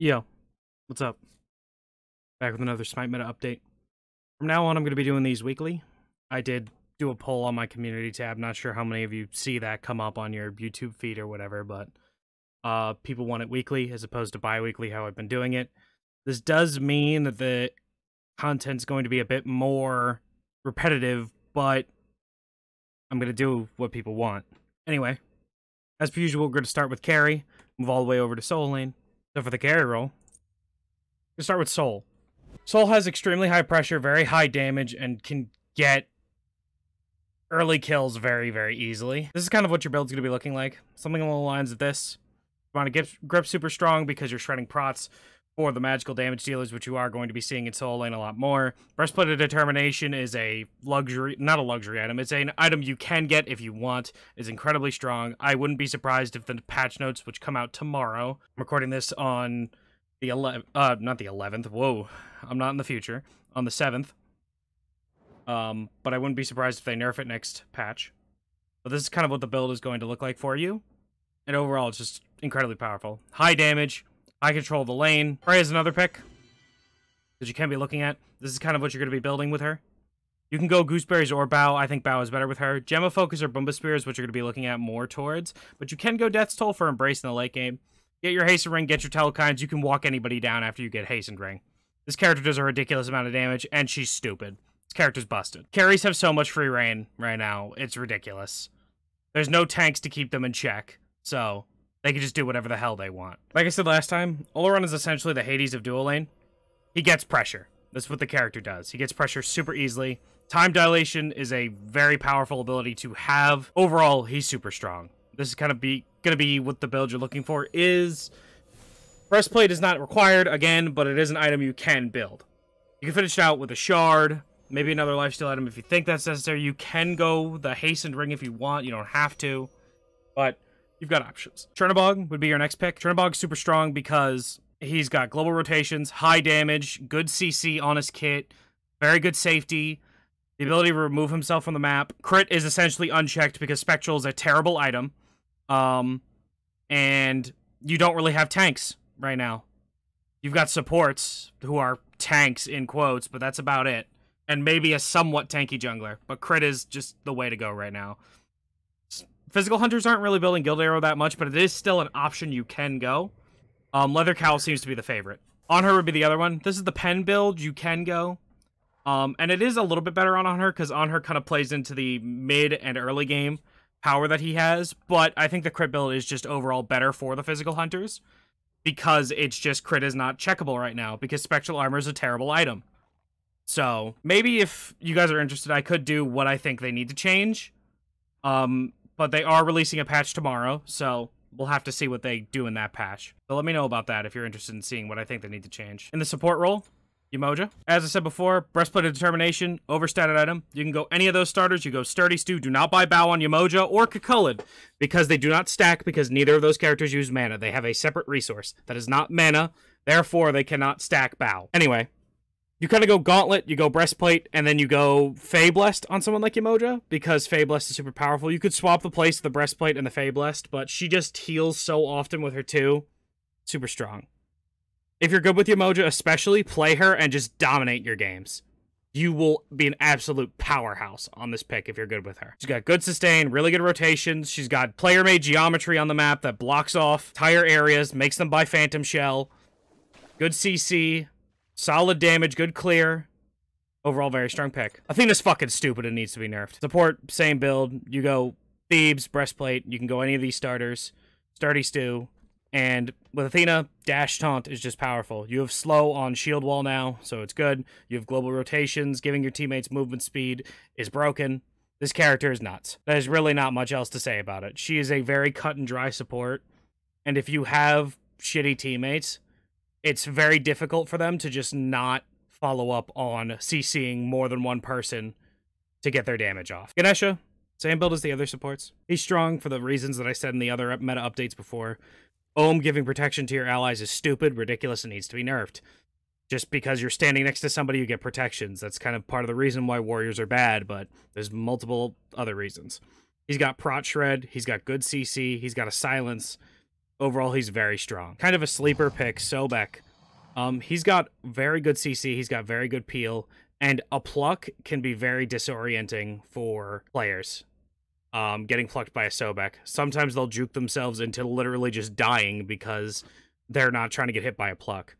Yo, what's up? Back with another Smite Meta update. From now on, I'm going to be doing these weekly. I did do a poll on my community tab. Not sure how many of you see that come up on your YouTube feed or whatever, but uh, people want it weekly as opposed to bi-weekly how I've been doing it. This does mean that the content's going to be a bit more repetitive, but I'm going to do what people want. Anyway, as per usual, we're going to start with carry, move all the way over to solo lane. So for the carry role, we start with Sol. Sol has extremely high pressure, very high damage, and can get early kills very, very easily. This is kind of what your build's going to be looking like. Something along the lines of this. You want to get grip super strong because you're shredding prots for the magical damage dealers, which you are going to be seeing in Solo Lane a lot more. Breastplate of Determination is a luxury, not a luxury item. It's an item you can get if you want. It's incredibly strong. I wouldn't be surprised if the patch notes, which come out tomorrow, I'm recording this on the 11th, uh, not the 11th, whoa, I'm not in the future, on the 7th. Um, but I wouldn't be surprised if they nerf it next patch. But this is kind of what the build is going to look like for you. And overall, it's just incredibly powerful. High damage, I control the lane. Prey is another pick that you can be looking at. This is kind of what you're going to be building with her. You can go Gooseberries or Bow. I think Bow is better with her. Gem of Focus or Bumba Spear is what you're going to be looking at more towards. But you can go Death's Toll for Embrace in the late game. Get your Hasten Ring, get your Telkhines. You can walk anybody down after you get Hastened Ring. This character does a ridiculous amount of damage, and she's stupid. This character's busted. Carries have so much free reign right now. It's ridiculous. There's no tanks to keep them in check. So, they can just do whatever the hell they want. Like I said last time, Olorun is essentially the Hades of dual lane. He gets pressure. That's what the character does. He gets pressure super easily. Time dilation is a very powerful ability to have. Overall, he's super strong. This is kind of be gonna be what the build you're looking for is. Breastplate is not required again, but it is an item you can build. You can finish it out with a shard, maybe another lifesteal item if you think that's necessary. You can go the hastened ring if you want. You don't have to, but you've got options. Chernobog would be your next pick. Chernobog's super strong because he's got global rotations, high damage, good CC on his kit, very good safety, the ability to remove himself from the map. Crit is essentially unchecked because Spectral is a terrible item. Um, and you don't really have tanks right now. You've got supports who are tanks in quotes, but that's about it. And maybe a somewhat tanky jungler, but crit is just the way to go right now. Physical hunters aren't really building Gilded Arrow that much, but it is still an option you can go. Um, Leather Cowl seems to be the favorite. Anhur would be the other one. This is the pen build. You can go. Um, and it is a little bit better on, on her because Anhur kind of plays into the mid and early game power that he has. But I think the crit build is just overall better for the physical hunters because it's just crit is not checkable right now because spectral armor is a terrible item. So maybe if you guys are interested, I could do what I think they need to change. Um, but they are releasing a patch tomorrow, so we'll have to see what they do in that patch. So let me know about that if you're interested in seeing what I think they need to change. In the support role, Umoja. As I said before, Breastplate of Determination, overstated item. You can go any of those starters. You go Sturdy Stew. Do not buy Bow on Umoja or Kakulid because they do not stack because neither of those characters use mana. They have a separate resource that is not mana. Therefore, they cannot stack Bow. Anyway, you kind of go Gauntlet, you go Breastplate, and then you go Fey Blessed on someone like Umoja because Fey Blessed is super powerful. You could swap the place of the Breastplate and the Fey Blessed, but she just heals so often with her two. Super strong. If you're good with Umoja, especially, play her and just dominate your games. You will be an absolute powerhouse on this pick if you're good with her. She's got good sustain, really good rotations. She's got player-made geometry on the map that blocks off entire areas, makes them buy Phantom Shell. Good CC, solid damage, good clear. Overall, very strong pick. Athena's fucking stupid and needs to be nerfed. Support, same build. You go Thebes, Breastplate. You can go any of these starters. Sturdy Stew. And with Athena, Dash Taunt is just powerful. You have slow on shield wall now, so it's good. You have global rotations, giving your teammates movement speed is broken. This character is nuts. There's really not much else to say about it. She is a very cut and dry support. And if you have shitty teammates, it's very difficult for them to just not follow up on CCing more than one person to get their damage off. Ganesha, same build as the other supports. He's strong for the reasons that I said in the other meta updates before. Ohm giving protection to your allies is stupid, ridiculous, and needs to be nerfed. Just because you're standing next to somebody, you get protections. That's kind of part of the reason why warriors are bad, but there's multiple other reasons. He's got prot shred, he's got good CC, he's got a silence. Overall, he's very strong. Kind of a sleeper pick, Sobek. Um, he's got very good CC, he's got very good peel, and a pluck can be very disorienting for players. Um, getting plucked by a Sobek. Sometimes they'll juke themselves into literally just dying because they're not trying to get hit by a pluck.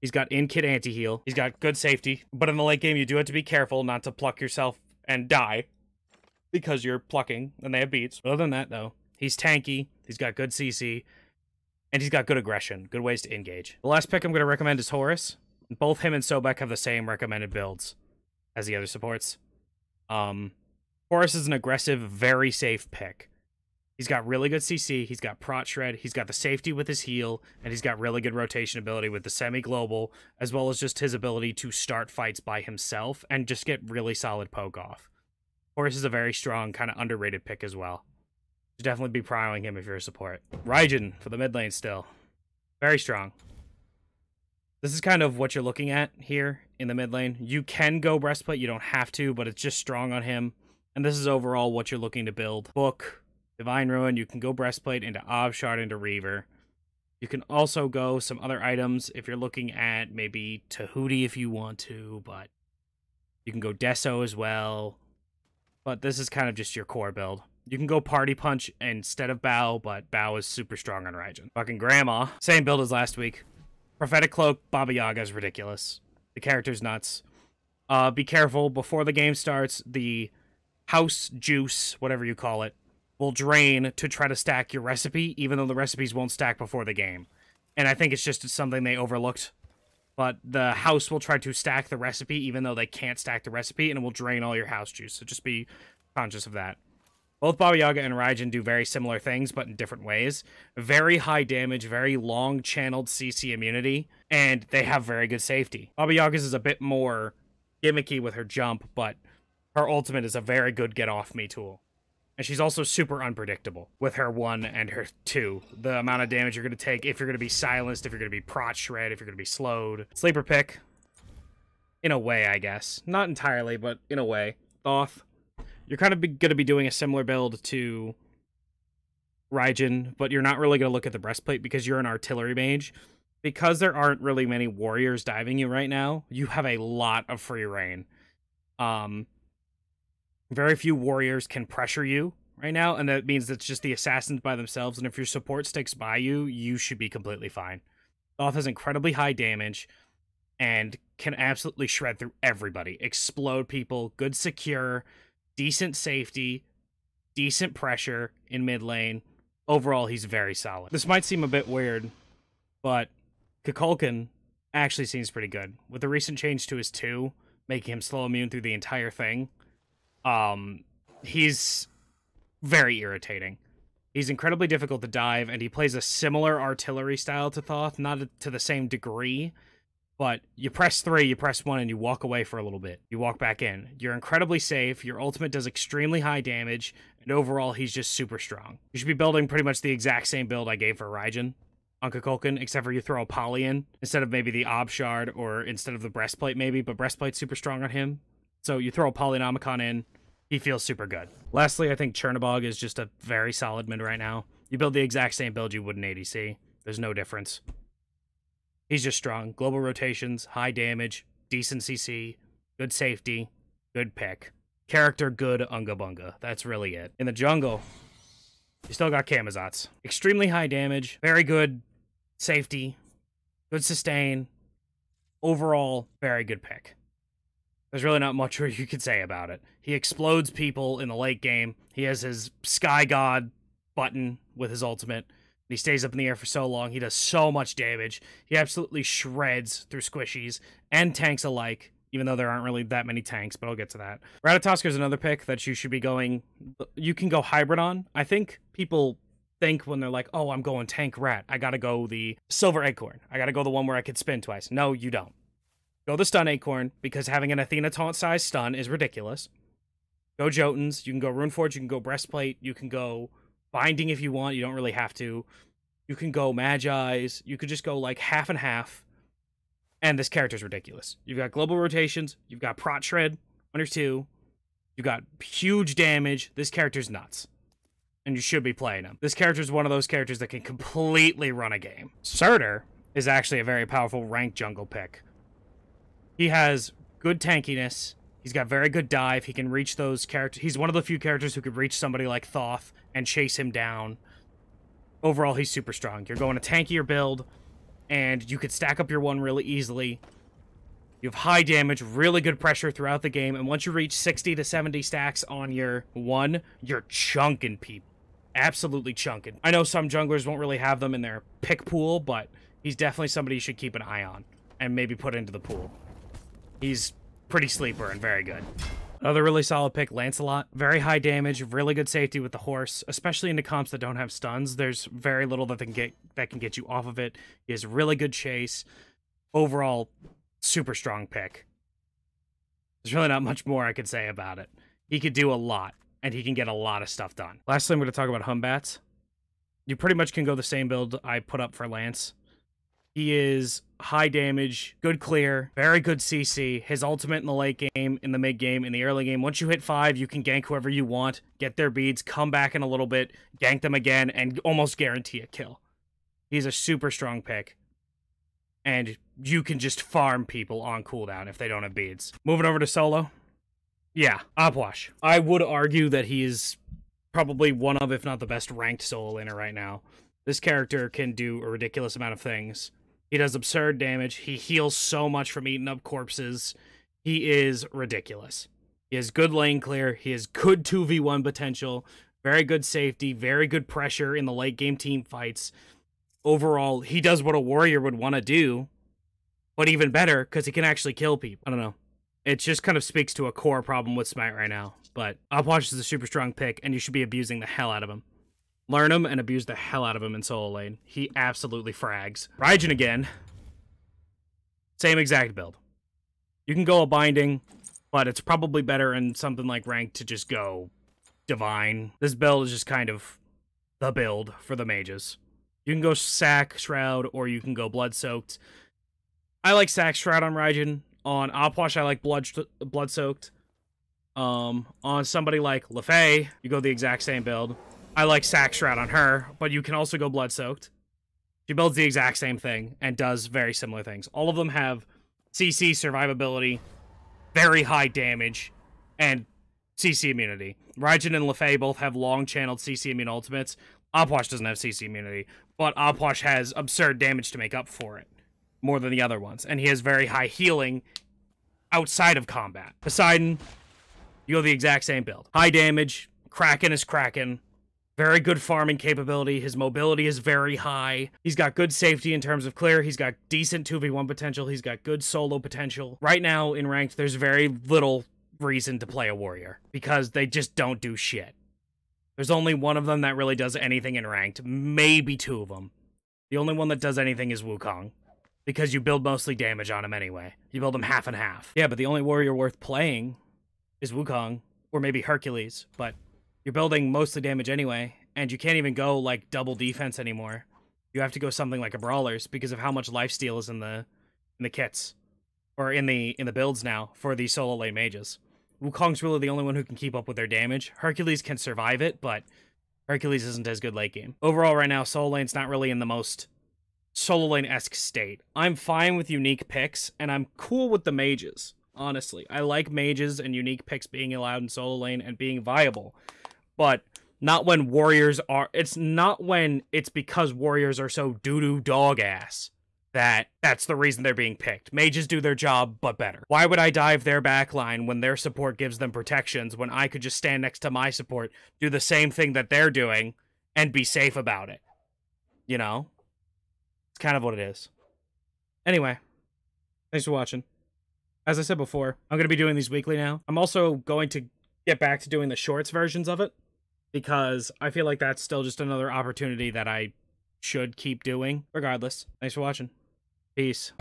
He's got in-kit anti-heal. He's got good safety. But in the late game, you do have to be careful not to pluck yourself and die because you're plucking and they have beads. Other than that, though, he's tanky. He's got good CC. And he's got good aggression, good ways to engage. The last pick I'm going to recommend is Horus. Both him and Sobek have the same recommended builds as the other supports. Um, Horus is an aggressive, very safe pick. He's got really good CC, he's got prot shred, he's got the safety with his heal, and he's got really good rotation ability with the semi-global, as well as just his ability to start fights by himself and just get really solid poke off. Horus is a very strong, kind of underrated pick as well. Should definitely be prioing him if you're a support. Raijin for the mid lane still. Very strong. This is kind of what you're looking at here in the mid lane. You can go breastplate, you don't have to, but it's just strong on him. And this is overall what you're looking to build. Book, Divine Ruin, you can go breastplate into Obshard into Reaver. You can also go some other items if you're looking at maybe Tahuti if you want to, but you can go Deso as well. But this is kind of just your core build. You can go Party Punch instead of Bow, but Bow is super strong on Raijin. Fucking Grandma. Same build as last week. Prophetic Cloak, Baba Yaga is ridiculous. The character's nuts. Uh, be careful. Before the game starts, the house juice, whatever you call it, will drain to try to stack your recipe, even though the recipes won't stack before the game. And I think it's just something they overlooked. But the house will try to stack the recipe, even though they can't stack the recipe, and it will drain all your house juice. So just be conscious of that. Both Baba Yaga and Raijin do very similar things, but in different ways. Very high damage, very long channeled CC immunity, and they have very good safety. Baba Yaga's is a bit more gimmicky with her jump, but her ultimate is a very good get off me tool. And she's also super unpredictable with her one and her two. The amount of damage you're going to take, if you're going to be silenced, if you're going to be prot shred, if you're going to be slowed. Sleeper pick. In a way, I guess. Not entirely, but in a way. Thoth you're kind of going to be doing a similar build to Raijin, but you're not really going to look at the breastplate because you're an artillery mage. Because there aren't really many warriors diving you right now, you have a lot of free reign. Um, very few warriors can pressure you right now, and that means it's just the assassins by themselves. And if your support sticks by you, you should be completely fine. Thoth has incredibly high damage and can absolutely shred through everybody, explode people, good secure, decent safety, decent pressure in mid lane. Overall, he's very solid. This might seem a bit weird, but Kukulkan actually seems pretty good. With the recent change to his 2, making him slow immune through the entire thing, um, he's very irritating. He's incredibly difficult to dive, and he plays a similar artillery style to Thoth, not to the same degree, but you press three, you press one, and you walk away for a little bit. You walk back in. You're incredibly safe. Your ultimate does extremely high damage, and overall, he's just super strong. You should be building pretty much the exact same build I gave for Raijin on Kukulkan, except for you throw a poly in instead of maybe the Ob Shard or instead of the breastplate, maybe, but breastplate's super strong on him. So you throw a Polynomicon in, he feels super good. Lastly, I think Chernobog is just a very solid mid right now. You build the exact same build you would in ADC. There's no difference. He's just strong. Global rotations, high damage, decent CC, good safety, good pick. Character good Unga Bunga. That's really it. In the jungle, you still got Camazotz. Extremely high damage, very good safety, good sustain. Overall, very good pick. There's really not much you could say about it. He explodes people in the late game. He has his Sky God button with his ultimate. He stays up in the air for so long. He does so much damage. He absolutely shreds through squishies and tanks alike, even though there aren't really that many tanks, but I'll get to that. Ratatoskr is another pick that you should be going. You can go hybrid on. I think people think when they're like, oh, I'm going tank rat, I gotta go the silver acorn. I gotta go the one where I could spin twice. No, you don't. Go the stun acorn because having an Athena taunt size stun is ridiculous. Go Jotuns. You can go Runeforge. You can go breastplate. You can go binding if you want. You don't really have to. You can go Magi's. You could just go like half and half. And this character's ridiculous. You've got global rotations. You've got Prot Shred under two. You've got huge damage. This character's nuts. and you should be playing him. This character is one of those characters that can completely run a game. Surtur is actually a very powerful rank jungle pick. He has good tankiness. He's got very good dive. He can reach those characters. He's one of the few characters who could reach somebody like Thoth and chase him down. Overall, he's super strong. You're going a tankier build, and you could stack up your one really easily. You have high damage, really good pressure throughout the game, and once you reach 60 to 70 stacks on your one, you're chunking people. Absolutely chunking. I know some junglers won't really have them in their pick pool, but he's definitely somebody you should keep an eye on and maybe put into the pool. He's pretty sleeper and very good. Another really solid pick, Lancelot. Very high damage, really good safety with the horse, especially into comps that don't have stuns. There's very little that can get that can get you off of it. He has really good chase. Overall, super strong pick. There's really not much more I could say about it. He could do a lot, and he can get a lot of stuff done. Lastly, I'm going to talk about Hun Batz. You pretty much can go the same build I put up for Lance. He is high damage, good clear, very good CC. His ultimate in the late game, in the mid game, in the early game. Once you hit five, you can gank whoever you want, get their beads, come back in a little bit, gank them again, and almost guarantee a kill. He's a super strong pick. And you can just farm people on cooldown if they don't have beads. Moving over to solo. Yeah, Opwash. I would argue that he is probably one of, if not the best ranked solo laner right now. This character can do a ridiculous amount of things he does absurd damage. He heals so much from eating up corpses. He is ridiculous. He has good lane clear. He has good 2v1 potential. Very good safety. Very good pressure in the late game team fights. Overall, he does what a warrior would want to do, but even better because he can actually kill people. I don't know. It just kind of speaks to a core problem with Smite right now. But Opwash is a super strong pick, and you should be abusing the hell out of him learn him and abuse the hell out of him in solo lane. He absolutely frags. Raijin again. Same exact build. You can go a binding, but it's probably better in something like rank to just go divine. This build is just kind of the build for the mages. You can go sack, shroud, or you can go blood soaked. I like sack shroud on Raijin. On Opwash, I like blood blood soaked. Um, on somebody like LeFay, you go the exact same build. I like Sack Shroud on her, but you can also go Blood Soaked. She builds the exact same thing and does very similar things. All of them have CC survivability, very high damage, and CC immunity. Raijin and LeFay both have long-channeled CC immune ultimates. Opwash doesn't have CC immunity, but Opwash has absurd damage to make up for it, more than the other ones. And he has very high healing outside of combat. Poseidon, you go the exact same build. High damage, Kraken is Kraken, very good farming capability. His mobility is very high. He's got good safety in terms of clear. He's got decent 2v1 potential. He's got good solo potential. Right now in ranked, there's very little reason to play a warrior because they just don't do shit. There's only one of them that really does anything in ranked, maybe two of them. The only one that does anything is Wukong because you build mostly damage on him anyway. You build him half and half. Yeah, but the only warrior worth playing is Wukong or maybe Hercules, but you're building mostly damage anyway, and you can't even go like double defense anymore. You have to go something like a brawlers because of how much lifesteal is in the in the kits or in the in the builds now for the solo lane mages. Wukong's really the only one who can keep up with their damage. Hercules can survive it, but Hercules isn't as good late game. Overall, right now, solo lane's not really in the most solo lane esque state. I'm fine with unique picks, and I'm cool with the mages. Honestly, I like mages and unique picks being allowed in solo lane and being viable but not when warriors are it's not when it's because warriors are so doo-doo dog ass that that's the reason they're being picked. Mages do their job, but better. Why would I dive their backline when their support gives them protections when I could just stand next to my support, do the same thing that they're doing, and be safe about it? You know? It's kind of what it is. Anyway, thanks for watching. As I said before, I'm going to be doing these weekly now. I'm also going to get back to doing the shorts versions of it because I feel like that's still just another opportunity that I should keep doing. Regardless, thanks for watching. Peace.